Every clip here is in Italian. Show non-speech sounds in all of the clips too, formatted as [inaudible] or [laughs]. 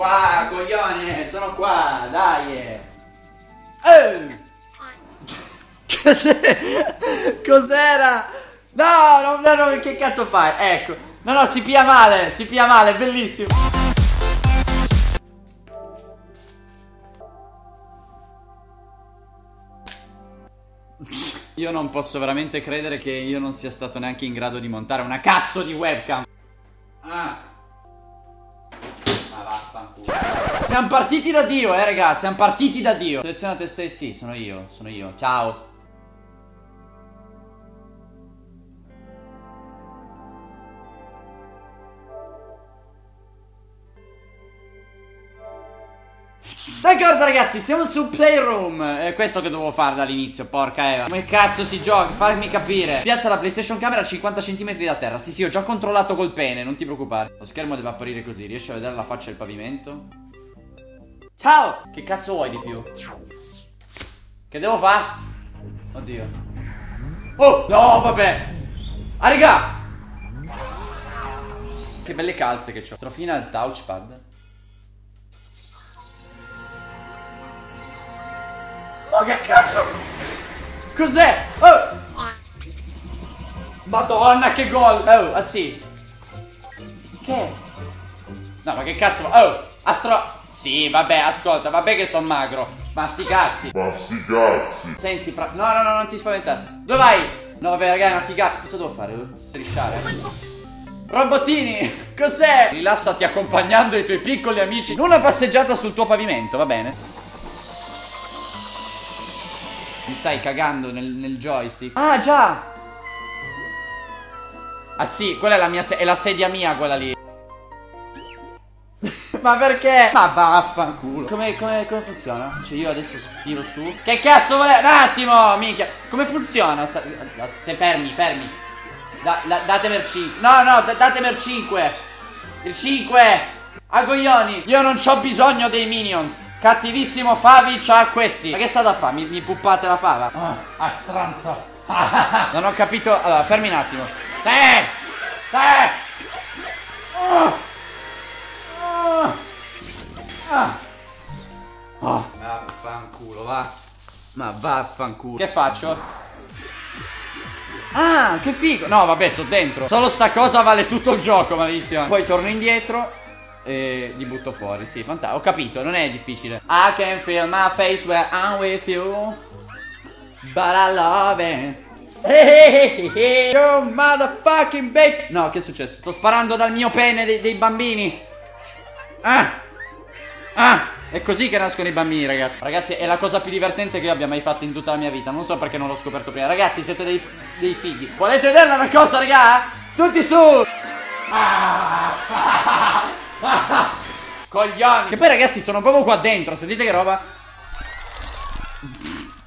qua, coglione, sono qua, dai. Eh. [laughs] Cos'era? No, no, no, no, che cazzo fai? Ecco. No, no, si pia male, si pia male, bellissimo. Io non posso veramente credere che io non sia stato neanche in grado di montare una cazzo di webcam. Siamo partiti da Dio, eh, raga. Siamo partiti da Dio. Seleziona te stessi. Sono io, sono io. Ciao. D'accordo ragazzi, siamo su Playroom È questo che dovevo fare dall'inizio, porca Eva Come cazzo si gioca? Fammi capire Piazza la PlayStation Camera a 50 cm da terra Sì sì, ho già controllato col pene, non ti preoccupare Lo schermo deve apparire così, riesci a vedere la faccia del pavimento? Ciao! Che cazzo vuoi di più? Che devo fare? Oddio Oh, no, vabbè Ah, raga Che belle calze che ho Strofina al touchpad Ma che cazzo? Cos'è? Oh! Madonna che gol! Oh, azzi! Che? No, ma che cazzo? Oh! Astro... Sì, vabbè, ascolta, vabbè che sono magro. Ma sti cazzi. Ma sti cazzi. Senti, fra... No, no, no, non ti spaventare. Dove vai? No, vabbè, raga, è una figata. Cosa devo fare? Devo strisciare. Robottini, cos'è? Rilassati accompagnando i tuoi piccoli amici. Una passeggiata sul tuo pavimento, va bene? Mi stai cagando nel, nel joystick. Ah, già! Ah, sì, quella è la mia... è la sedia mia, quella lì. [laughs] Ma perché? Ma vaffanculo. Come, come, come funziona? Cioè io adesso tiro su. Che cazzo vuole? Un attimo, minchia. Come funziona? Sta... Se fermi, fermi. Da, la, datemi il 5. No, no, da, datemi il 5. Il 5. A coglioni. Io non ho bisogno dei minions. Cattivissimo Favi c'ha questi. Ma che state a fare? Mi, mi puppate la fava? Ah, a stranzo. [laughs] non ho capito. Allora, fermi un attimo. Te! Te! Vaffanculo. Che faccio? Ah, che figo. No, vabbè, sto dentro. Solo sta cosa vale tutto il gioco, malissimo. Poi torno indietro e li butto fuori. Sì, fantastico. Ho capito, non è difficile. I can feel my face where I'm with you. But I love it. Hey, hey, hey, you motherfucking baby. No, che è successo? Sto sparando dal mio pene dei, dei bambini. Ah! Ah! È così che nascono i bambini, ragazzi. Ragazzi, è la cosa più divertente che io abbia mai fatto in tutta la mia vita. Non so perché non l'ho scoperto prima. Ragazzi, siete dei, dei fighi. Volete vederla una cosa, raga? Tutti su! Ah! [laughs] Coglioni! Che poi, ragazzi, sono proprio qua dentro. Sentite che roba?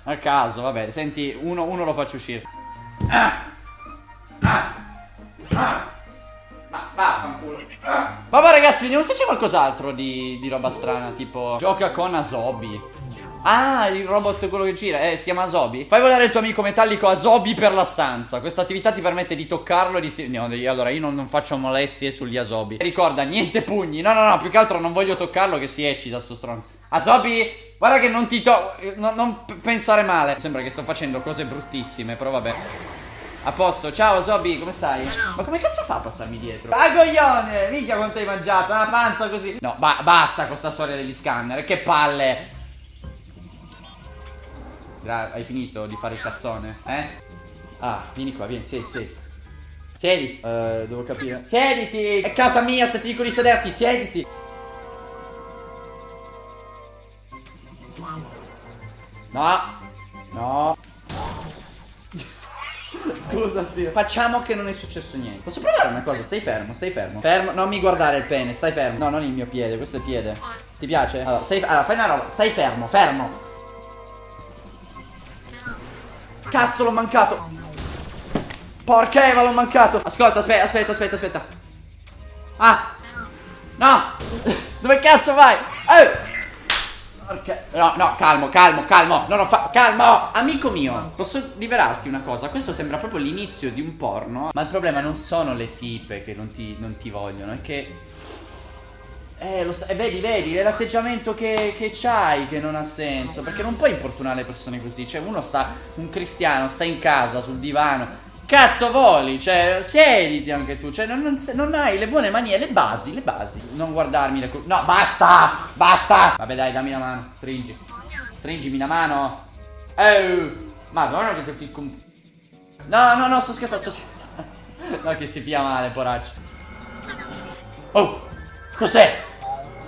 A caso, vabbè. Senti, uno, uno lo faccio uscire. Ah! Ah! Ah! Ma vaffanculo. Vabbè ragazzi, vediamo se c'è qualcos'altro di, di, roba strana, tipo gioca con Asobi. Ah, il robot quello che gira, eh, si chiama Asobi. Fai volare il tuo amico metallico Asobi per la stanza. Questa attività ti permette di toccarlo e di... No, allora io non, non, faccio molestie sugli Asobi. Ricorda, niente pugni. No, no, no, più che altro non voglio toccarlo che si eccita sto stronzo. Asobi, guarda che non ti to... No, non pensare male. Sembra che sto facendo cose bruttissime, però vabbè. A posto, ciao Sobi, come stai? Ma come cazzo fa a passarmi dietro? Ah coglione, minchia quanto hai mangiato, una panza così. No, ba basta con sta storia degli scanner, che palle. Gra Hai finito di fare il cazzone, eh? Ah, vieni qua, vieni, sì, sì Siediti. Uh, Devo capire. Siediti! È casa mia, se ti dico di sederti, siediti. No Scusa zio. Facciamo che non è successo niente. Posso provare una cosa? Stai fermo, stai fermo. Fermo, non mi guardare il pene, stai fermo. No, non il mio piede, questo è il piede. Ti piace? Allora, stai, allora fai una roba Stai fermo, fermo. Cazzo, l'ho mancato. Porca Eva, l'ho mancato. Ascolta, aspetta, aspetta, aspetta, aspetta. Ah. No. [laughs] Dove cazzo vai? Eh perché? No, no, calmo, calmo, calmo. Non ho fa... Calmo! Amico mio, posso liberarti una cosa? Questo sembra proprio l'inizio di un porno. Ma il problema non sono le tipe che non ti, non ti vogliono, è che... Eh, lo sai, eh, vedi, vedi, è l'atteggiamento che, che c'hai che non ha senso. Perché non puoi importunare le persone così. Cioè, uno sta, un cristiano, sta in casa, sul divano. Cazzo voli, cioè, siediti anche tu. Cioè, non, non, non hai le buone manie, le basi, le basi. Non guardarmi le cose. No, basta, basta. Vabbè, dai, dammi la mano, stringi. Stringimi la mano. Eh, madonna che ti... No, no, no, sto scherzando, sto scherzando. [laughs] No, che si pia male, poraccio. Oh, cos'è?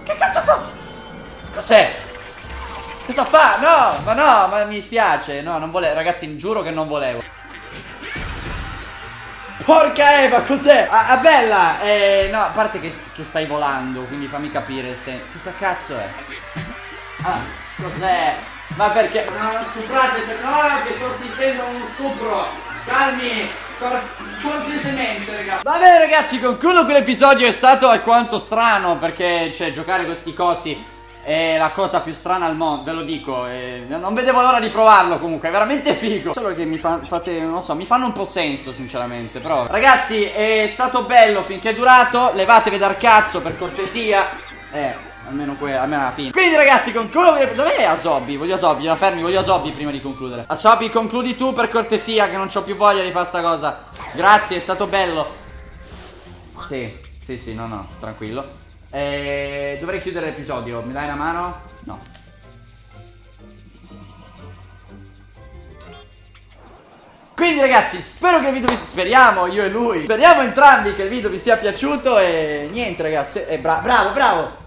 Che cazzo fa? Cos'è? Cosa fa? No, ma no, ma mi spiace. No, non volevo. Ragazzi, giuro che non volevo. Porca Eva, cos'è? Ah, ah, bella! Eh, no, a parte che, che, stai volando, quindi fammi capire se... Chissà cazzo è? Ah, cos'è? Ma perché? No, stuprate, se no che sto assistendo a uno stupro! Calmi! Cortesemente, raga. Vabbè, ragazzi, concludo quell'episodio. È stato alquanto strano perché, cioè, giocare questi cosi è la cosa più strana al mondo, ve lo dico. non vedevo l'ora di provarlo comunque, è veramente figo. Solo che mi fa, fate, non so, mi fanno un po' senso, sinceramente. Però, ragazzi, è stato bello finché è durato. Levatevi dal cazzo, per cortesia. Eh. Almeno, que almeno alla fine Quindi ragazzi concludo Dov'è Asobi? Voglio Asobi No fermi Voglio Asobi prima di concludere Asobi concludi tu per cortesia Che non ho più voglia di fare sta cosa Grazie è stato bello Sì Sì sì no no Tranquillo eh, Dovrei chiudere l'episodio. Mi dai una mano? No. Quindi ragazzi, spero che il video vi speriamo, io e lui. Speriamo entrambi che il video vi sia piaciuto E niente ragazzi, eh, bra bravo, bravo.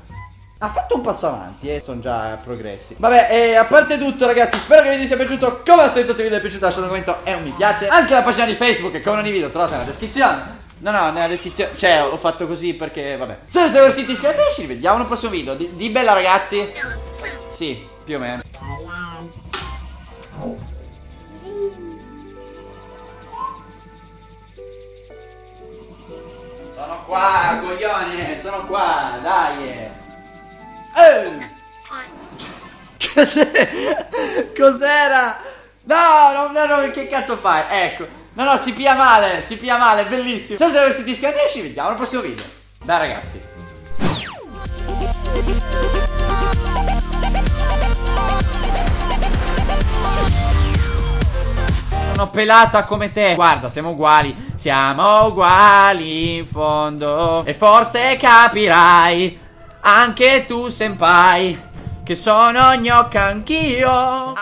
Ha fatto un passo avanti e eh. sono già progressi. Vabbè e a parte tutto ragazzi Spero che il video vi sia piaciuto. Come al solito se il video vi è piaciuto lasciate un commento e un mi piace. Anche la pagina di Facebook che come ogni video trovate nella descrizione No no nella descrizione Cioè ho fatto così perché vabbè. Se non siete iscritti iscrivetevi Ci rivediamo un prossimo video. Di, di bella ragazzi. Sì più o meno. Sono qua coglione Sono qua dai. Cos'era? No, no, no, no, che cazzo fai? Ecco. No, no, si pia male, si pia male, bellissimo. Se non siete iscritti ci vediamo al prossimo video. Dai ragazzi. Sono pelata come te Guarda, siamo uguali Siamo uguali in fondo E forse capirai anche tu senpai Che sono gnocca anch'io